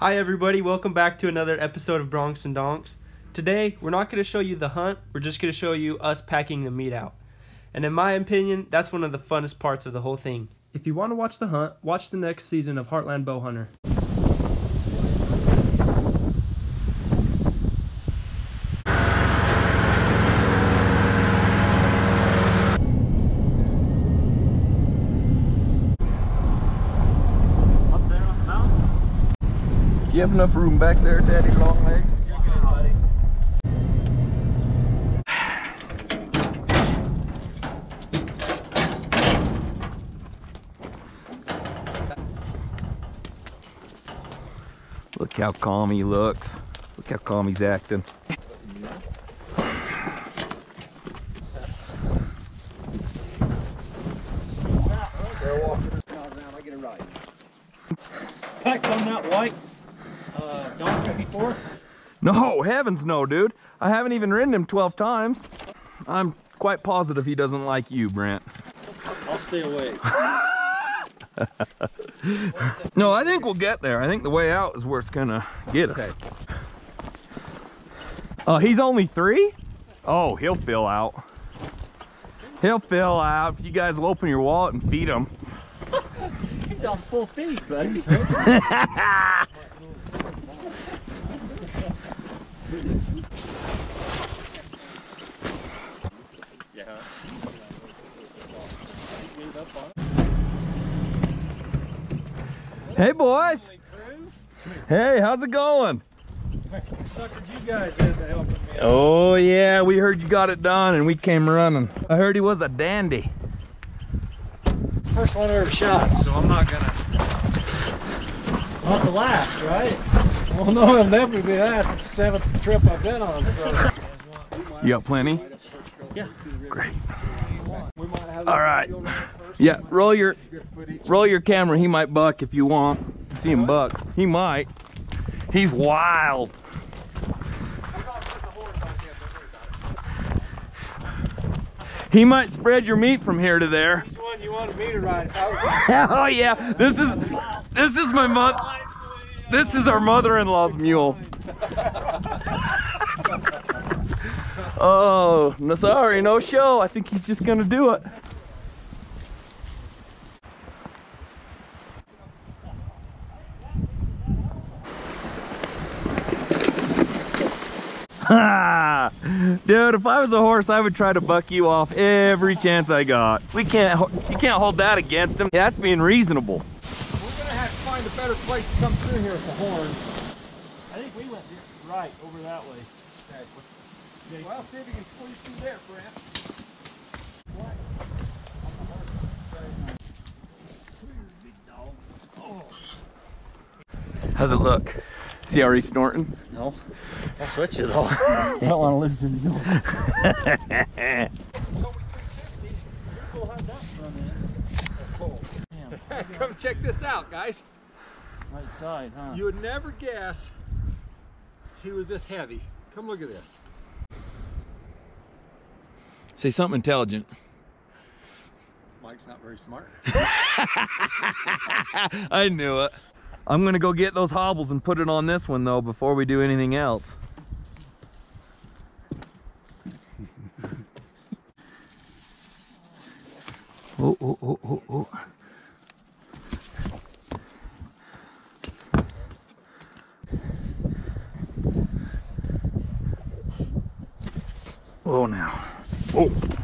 Hi, everybody. Welcome back to another episode of Broncs and Donks. Today, we're not going to show you the hunt, we're just going to show you us packing the meat out. And in my opinion, that's one of the funnest parts of the whole thing. If you want to watch the hunt, watch the next season of Heartland Bowhunter. Up there on the mountain? Do you have enough room back there, Daddy Longlegs? You're good, buddy. Look how calm he looks. Look how calm he's acting. Packed on that white uh, Donk before? No, heavens no, dude. I haven't even ridden him 12 times. I'm quite positive he doesn't like you, Brent. I'll stay away. No, I think we'll get there. I think the way out is where it's gonna get us. Oh, he's only three? Oh, he'll fill out. He'll fill out if you guys will open your wallet and feed him. He's on full feed, buddy. Hey, boys. Hey, how's it going? Oh, yeah, we heard you got it done and we came running. I heard he was a dandy. First one I ever shot, so I'm not gonna. Not the last, right? Well, no, it'll never be the last. It's the seventh trip I've been on, so. You got plenty? Yeah. Great. All right. Yeah, roll your roll your camera. He might buck if you want to see him buck. He might. He's wild. He might spread your meat from here to there. Which one you wanted me to ride? Oh yeah, this is this is my mother. This is our mother-in-law's mule. oh, no, sorry, no show. I think he's just gonna do it. Dude, if I was a horse, I would try to buck you off every chance I got. We can't, you can't hold that against him. That's being reasonable. We're gonna have to find a better place to come through here with the horn. I think we went right over that way. Well, see if you can squeeze through there, Brent. How's it look? See how he's snorting? No, I'll switch it though. I don't want to lose him. Come check this out, guys. Right side, huh? You would never guess he was this heavy. Come look at this. Say something intelligent. Mike's not very smart. I knew it. I'm gonna go get those hobbles and put it on this one though before we do anything else. Oh, oh, oh, oh, oh. Oh, now. Oh.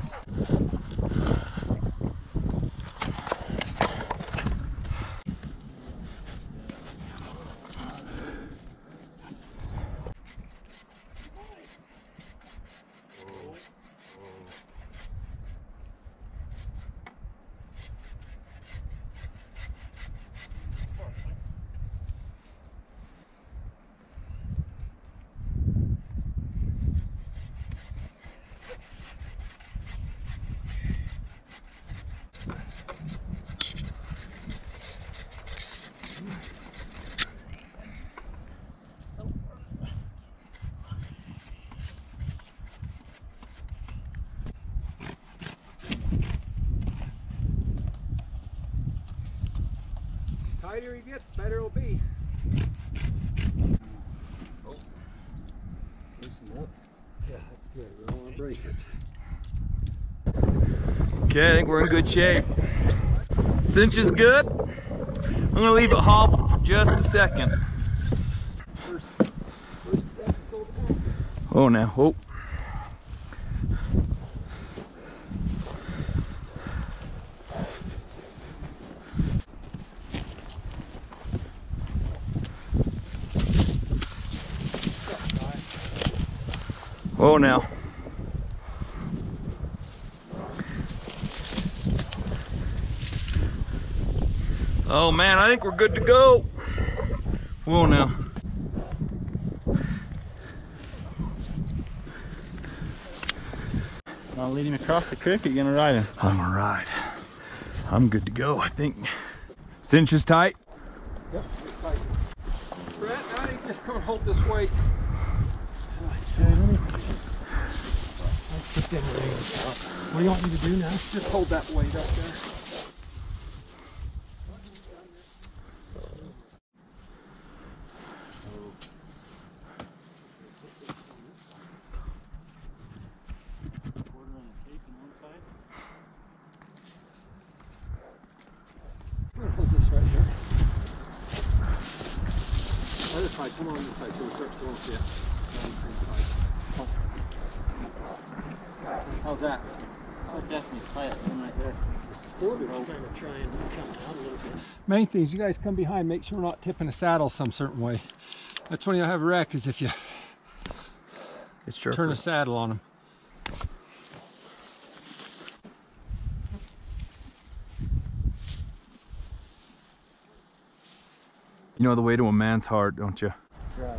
tighter he gets, better it'll be. Oh. Loosen up. Yeah, that's good. We don't want to break it. Okay, I think we're in good shape. Cinch is good. I'm gonna leave it hobbled for just a second. Oh, now, oh. Oh, now. Oh man, I think we're good to go. Whoa now. I'll lead him across the creek. Are you gonna ride him? I'm alright. I'm good to go, I think. Cinch is tight. Yep, it's tight. Brett, now you just come and hold this weight. What do you want me to do now? Just hold that weight up there. I'm gonna hold this right here. Other side, come on this side till it starts going fit. How's that? So definitely tight one right there. Main thing is you guys come behind, make sure we're not tipping a saddle some certain way. That's when you'll have a wreck is if you It's true. turn a saddle on them. You know the way to a man's heart, don't you? Right.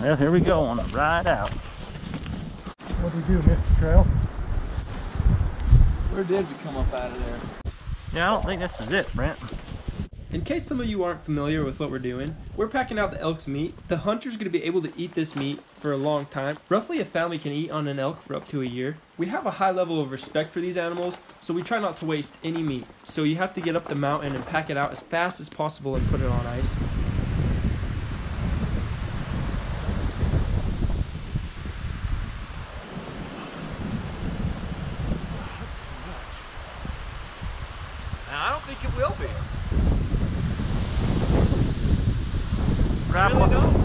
Well, here we go on a ride out. What do you do, miss the trail? Where did we come up out of there? Yeah, I don't think this is it, Brent. In case some of you aren't familiar with what we're doing, we're packing out the elk's meat. The hunter's going to be able to eat this meat for a long time. Roughly a family can eat on an elk for up to a year. We have a high level of respect for these animals, so we try not to waste any meat. So you have to get up the mountain and pack it out as fast as possible and put it on ice. I don't think it will be. Wrap up.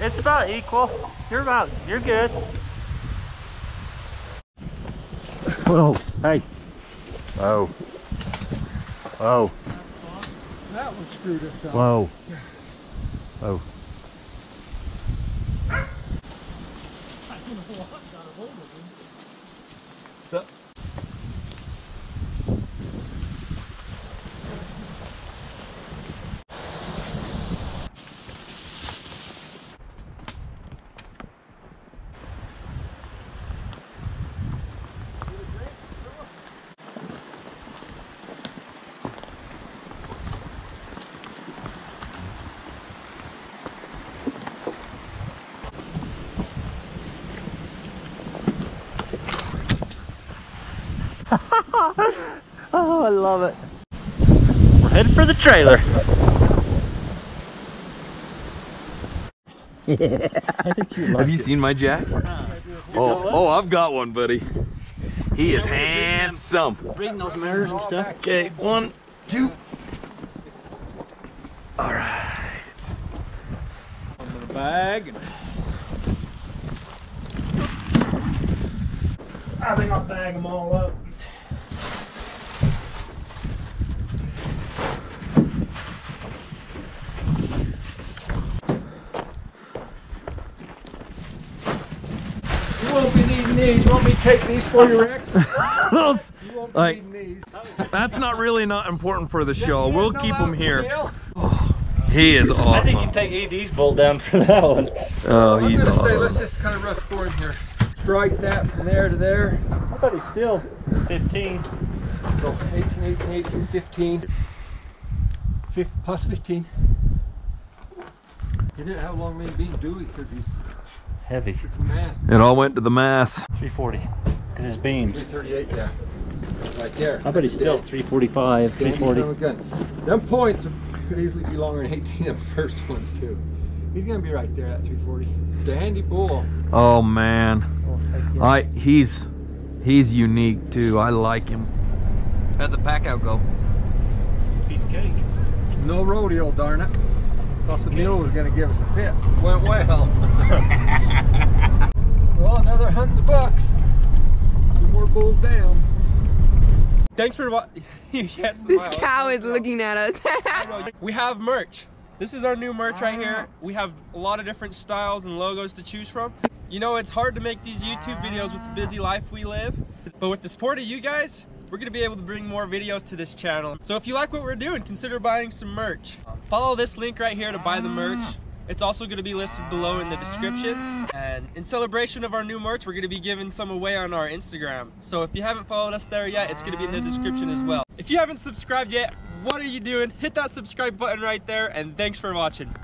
It's about equal. You're about, you're good. Whoa, hey. Whoa. Whoa, That one screwed us up. whoa. Whoa. Oh, I love it. We're headed for the trailer. I think you Have you seen my jack? Oh, oh, I've got one, buddy. He is handsome. reading those mirrors and stuff? Okay, one, two. All right. Under the bag. I think I'll bag them all up. you won't be needing these. You want me to take these for you, Rex? Those, You won't Like- needing these. that's not really not important for the show. You We'll keep that him here. He is awesome. I think you awesome. take AD's bolt down for that one. Oh, I'm he's gonna say let's just kind of rough score in here. Strike that from there to there. I bet he's still 15. So 18, 18, 18, 15. Fif plus 15. He didn't have long main beam, do we? Because he's Heavy. mass. It all went to the mass. 340. Because his beams. 338, yeah. Right there. I bet he's still 345, Dandy son of 340. Them points could easily be longer than 18 them first ones too. He's gonna be right there at 340. Dandy bull. Oh man. Oh, I he's he's unique too. I like him. How'd the pack out go? Piece of cake. No rodeo, darn it. Thought the mule was gonna give us a fit. Went well. well, another hunt in the bucks. Two more bulls down. Thanks for watching. This cow is looking at us. We have merch. This is our new merch right here. Ah. We have a lot of different styles and logos to choose from. You know, it's hard to make these YouTube ah. videos with the busy life we live, but with the support of you guys, we're gonna be able to bring more videos to this channel. So if you like what we're doing, consider buying some merch. Follow this link right here to buy the ah. merch. It's also gonna be listed below in the description. And in celebration of our new merch, we're gonna be giving some away on our Instagram. So if you haven't followed us there yet, it's gonna be in the description as well. If you haven't subscribed yet, what are you doing? Hit that subscribe button right there, and thanks for watching.